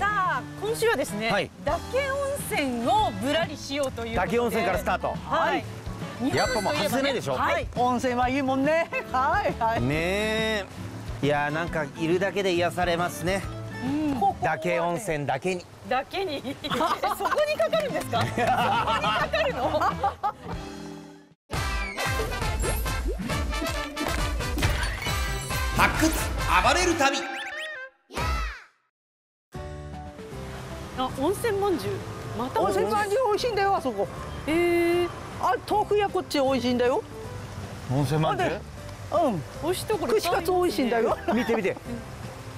さあ今週はですね、はい。岳温泉をぶらりしようということで。岳温泉からスタート。はい。やっぱもう外れでしょ？はい。温泉はいいもんね。はいはい。ねえ。いやーなんかいるだけで癒されますね。岳温泉だけに。だけに。え そこにかかるんですか？そこにかかるの？発掘暴れる旅温泉まんじゅうまた温泉まんじゅう美味しいんだよあそこ。え。ー、あ豆腐屋こっち美味しいんだよ。温泉まんじゅう？うん。美味しいところ串カツ美味しいんだよ。見て見て。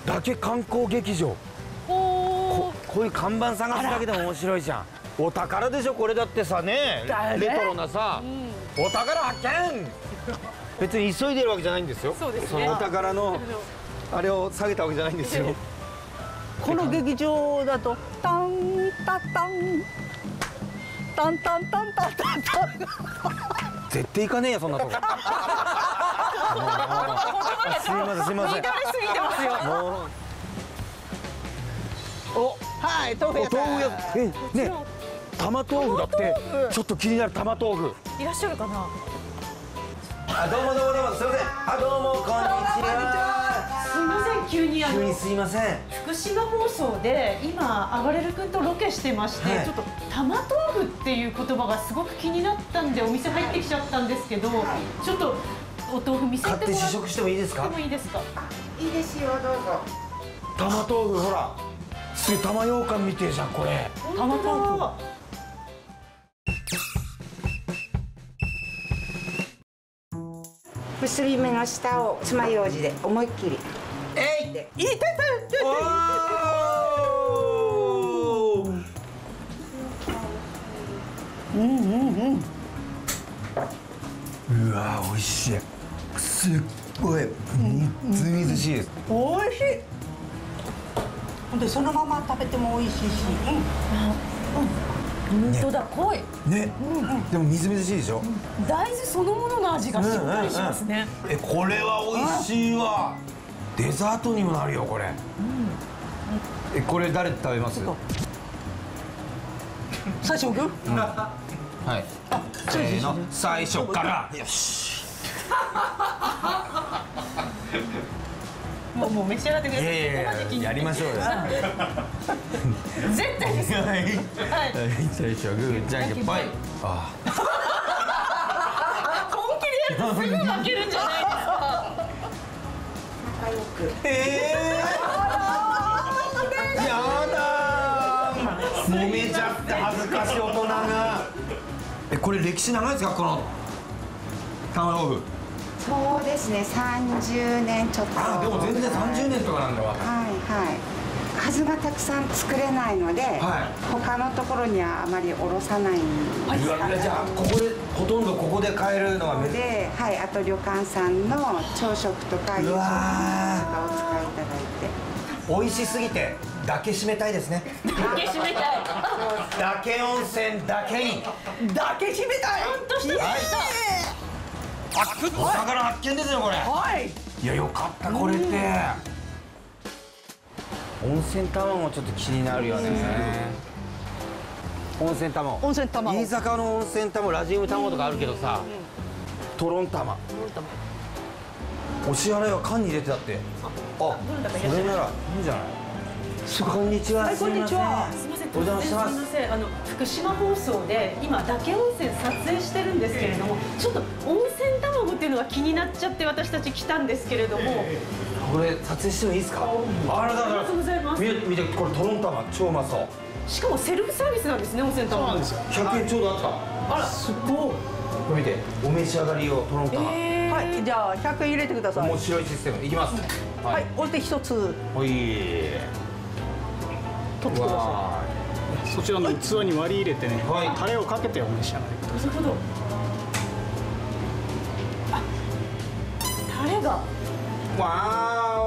岳観光劇場。ほここういう看板探すだけでも面白いじゃん。お宝でしょこれだってさね。だよね。レトロなさ、お宝発見。別に急いでるわけじゃないんですよ。そうですね。のお宝の あれを下げたわけじゃないんですよ。この劇場だとタンタタンタン。タンタンタンタンタン。絶対行かねえよそんなとこ。すいませんすいません。乱れすぎてますよ。もう。おはい豆腐お屋さん。豆腐屋。えね玉豆腐だってちょっと気になる玉豆腐。いらっしゃるかな？あどうもどうもどうもすいません。あどうもこんにちはすいません急にあの急にすいません。福島放送で今あばれる君とロケしてまして、はい。ちょっと玉豆腐っていう言葉がすごく気になったんでお店入ってきちゃったんですけど、ちょっとお豆腐見せてもらって買って試食してもいいですかもいいですか？いいですよどうぞ。玉豆腐ほら。すげえ玉羊羹みてえじゃんこれ。玉豆腐。結び目の下を爪楊枝で思いっきりえいでいててて。おーうわ美味しい。すっごい。みずみずしいです。美味しい。でそのまま食べても美味しいし。本当だ。濃い。ね。でもみずみずしいでしょ？大豆そのものの味がしっかりしますね、えこれは美味しいわデザートにもなるよこれ。えこれ誰食べます？最初行く？はい。せーの。最初から。よし。もうもう召し上がってください。いやいやいややりましょうよ。絶対ですはい。はい。最初はグーじゃんけんぽいあ本気でやるとすぐ負けるんじゃないですか仲良くえー、やだー。揉めちゃって恥ずかしい大人が。えこれ歴史長いですか？この玉豆腐そうですね。30年ちょっと。あでも全然30年とかなんだわ。はいはい数がたくさん作れないので、はい。他のところにはあまりおろさないうわじゃあここでほとんどここで買えるのが珍しいので、はい、あと旅館さんの朝食とか夕食とかお使いいただいて。美味しすぎてだけ締めたいですね。負け締めたい。だけ温泉だけにだけ締めたい。としてはいお魚発見ですよこれ。はい。いやよかったこれって温泉卵ちょっと気になるよね。温泉卵。温泉卵。飯坂の温泉卵ラジウム卵とかあるけどさトロン玉。お支払いは缶に入れてだって。あそれならいいんじゃない？こんにちは。はいこんにちは。すみません、お邪魔してます。すみません、あの福島放送で今岳温泉撮影してるんですけれども、ちょっと温泉卵っていうのが気になっちゃって私たち来たんですけれども、これ撮影してもいいですか？あらだありがとうございます。見て見てこれトロン玉超うまそう。しかもセルフサービスなんですね温泉卵。100円ちょうどあった。あら、すごい。これ見てお召し上がり用トロン玉、えーはい。じゃあ100円入れてください。面白いシステムいきます。ははい。押して一つ。ほい。取ってくださわそちらの器に割り入れてね、はいタレをかけてお召し上がりくださいなるほど。あ、タレがーわーお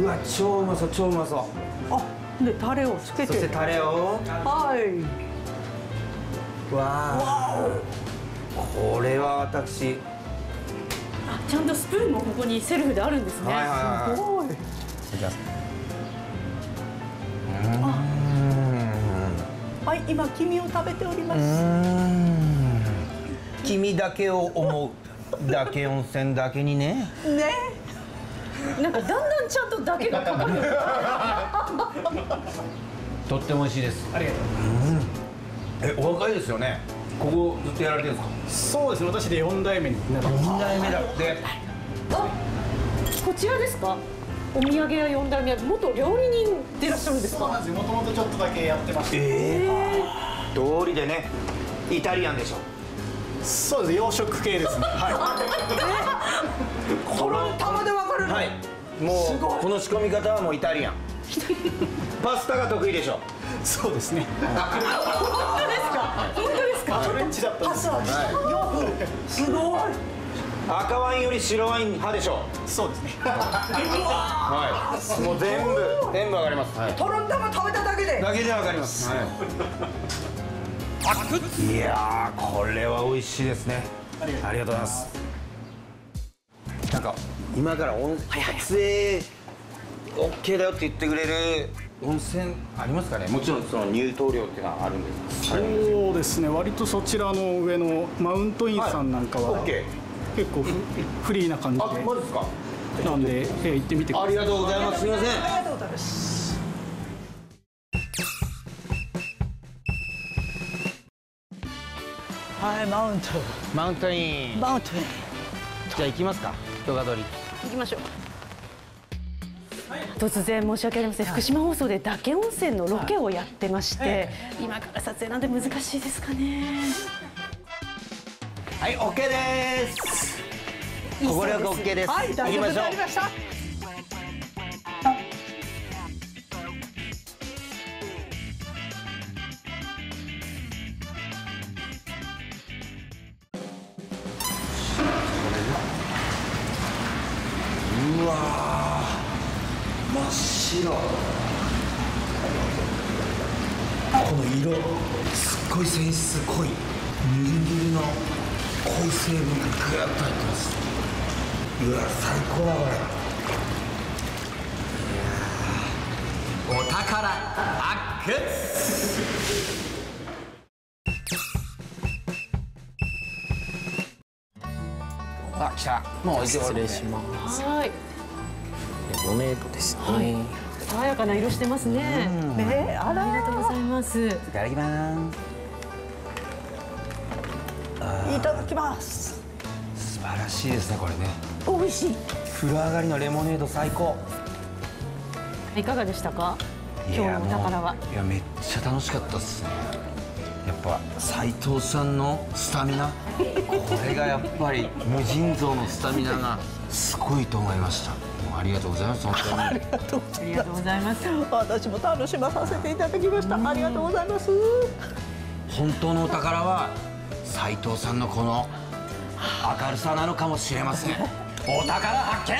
うわ超うまそう超うまそうい。あ、でタレをつけて。そしてタレをはい。わあこれは私あちゃんとスプーンもここにセルフであるんですね。はいはいはいすごい。じきますはい今黄身を食べております。君だけを思うだけ温泉だけにね。ね。なんかだんだんちゃんとだけがかかる とっても美味しいです。ありがとうえお若いですよね。ここずっとやられてるんですか？そうですね。私で4代目になります2代目だって。あこちらですか？お土産屋四代目元料理人でいらっしゃるんですか？そうなんですもともとちょっとだけやってまして。ええ通りでねイタリアンでしょ。そうです。洋食系ですね。はその玉でわかるの、はい。もうこの仕込み方はもうイタリアン。パスタが得意でしょ。いそうですね。本当ですか？本当ですか？フレンチだったんですパスは洋風。すごい赤ワインより白ワイン派でしょそうですね。はい。もう全部全部わかります、はい、とろん玉食べただけで。だけでわかります、はい、いやーこれは美味しいですね。ありがとうございます。なんか今から温撮影 OK だよって言ってくれる温泉ありますかね？もちろんその入湯料っていうのはあるんですかそうですね。割とそちらの上のマウントインさんなんかは、はい。OK 結構フフリーな感じあマジですか？でなんで、えー行ってみてください。ありがとうございます。すみません。ありがとうございますはいマウント。マウンテイン。マウントじゃあ行きますか？許可取り。行きましょう。突然申し訳ありません。福島放送で嶽温泉のロケをやってまして、今から撮影なんで難しいですかねはい OK です。これは OK です。はい大丈夫になりましたう。わー。真っ白。この色。すっごい泉質濃い。みるみるの濃い成分がぐーっと入ってます。うわ最高だこれ。お宝発掘。あ来た。もう失礼します。はい。ご名度ですね。はい。爽やかな色してますね。ねあありがとうらございます。いただきますいただきます。素晴らしいですねこれね。美味しい。風呂上がりのレモネード最高。いかがでしたか？今日のお宝は。いやめっちゃ楽しかったっすね。やっぱ斉藤さんのスタミナ？これがやっぱり無尽蔵のスタミナがすごいと思いました。もうありがとうございます本当に。ありがとうございます。私も楽しまさせていただきました。ありがとうございます。本当のお宝は斉藤さんのこの明るさなのかもしれません。お宝発見。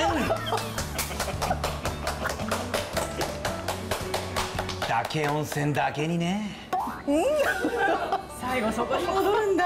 だけ温泉だけにね。最後そこに戻るんだ。